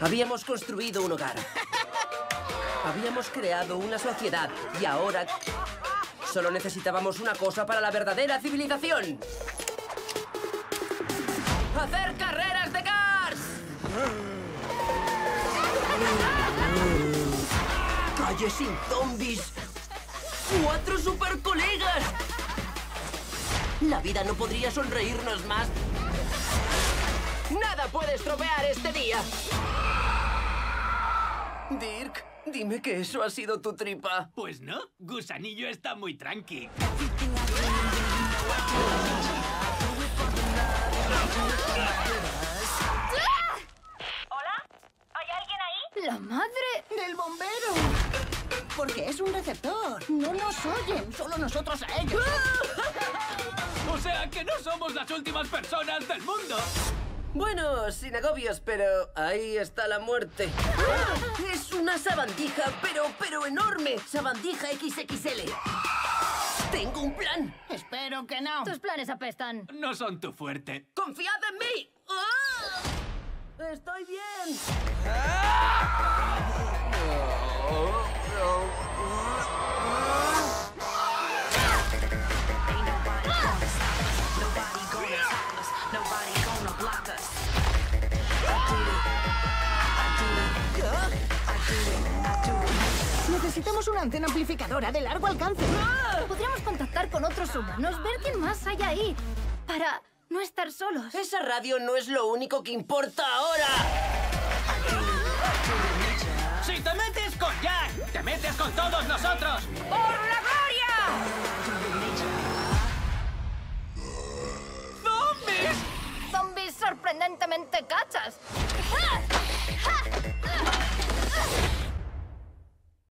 Habíamos construido un hogar. Habíamos creado una sociedad y ahora solo necesitábamos una cosa para la verdadera civilización. ¡Hacer carreras de cars! ¡Calle sin zombies! ¡Cuatro super colegas! La vida no podría sonreírnos más. Puede estropear este día. Dirk, dime que eso ha sido tu tripa. Pues no, Gusanillo está muy tranqui. ¿Hola? ¿Hay alguien ahí? ¡La madre! ¡Del bombero! Porque es un receptor. No nos oyen, solo nosotros a ellos. O sea que no somos las últimas personas del mundo. Bueno, sin agobios, pero ahí está la muerte. Es una sabandija, pero, pero enorme. Sabandija XXL. Tengo un plan. Espero que no. Tus planes apestan. No son tu fuerte. ¡Confiad en mí! ¡Ah! ¡Estoy bien! Necesitamos una antena amplificadora de largo alcance. Podríamos contactar con otros humanos, ver qué más hay ahí. Para no estar solos. Esa radio no es lo único que importa ahora. Si te metes con Jack, te metes con todos nosotros. ¡Por la gloria! ¡Zombies! Zombies sorprendentemente cachas.